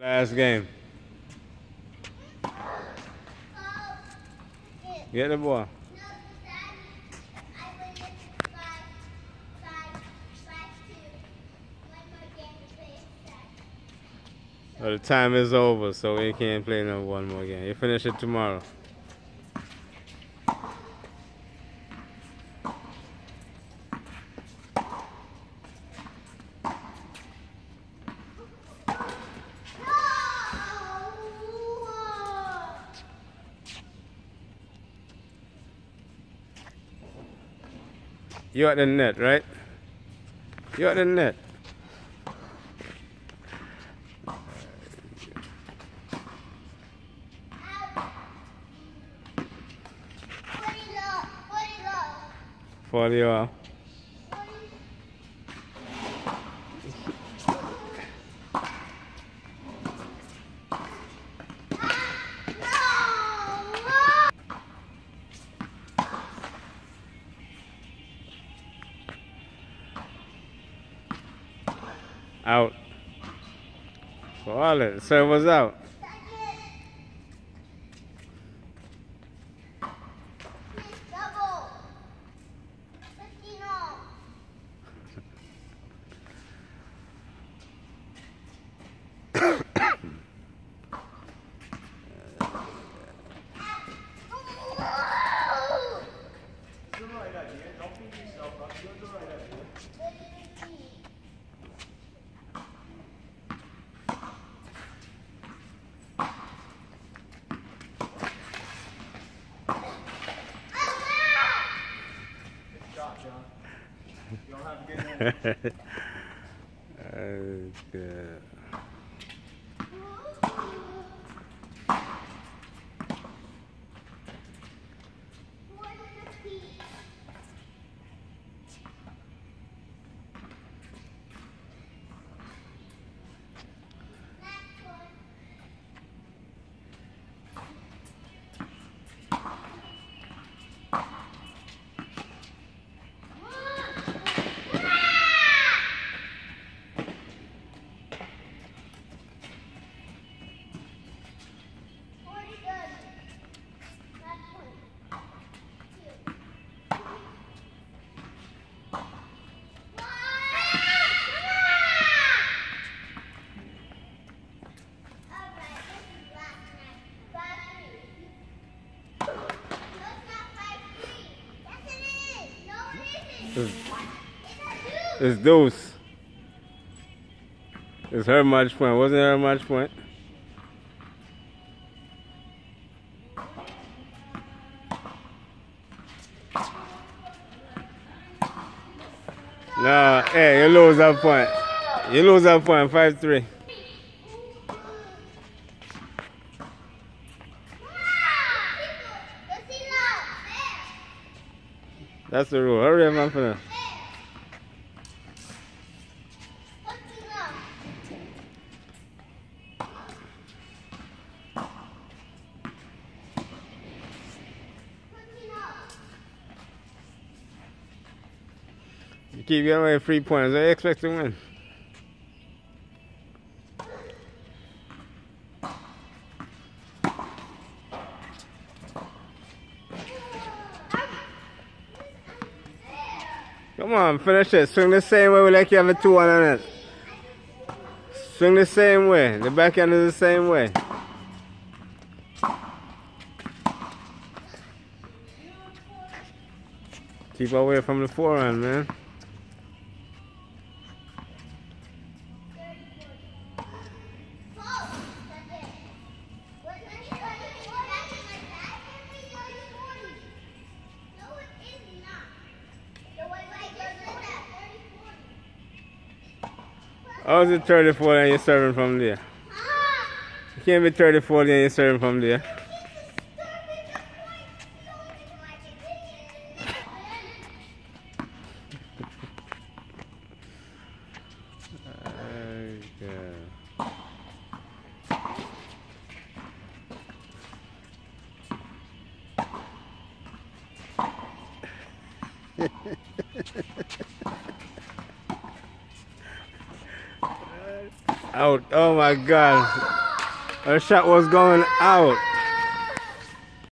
Last game. Get the ball. Well, the time is over, so we can't play no one more game. You finish it tomorrow. You at the net, right? You at the net. Forty off. Out. Wallet. Server's out. okay. It's, it's Deuce. It's her match point. Wasn't her match point? Nah, hey, you lose that point. You lose that point, 5-3. That's the rule. Hurry up, now. You keep getting away three points. I expect to win. Come on, finish it. Swing the same way we like you have a 2 1 on it. Swing the same way. The back end is the same way. Keep away from the forehand, man. How is it 34 and you're serving from there? You can't be 34 and you're serving from there. Ha ha ha ha ha. Out. Oh my god. Her shot was going out.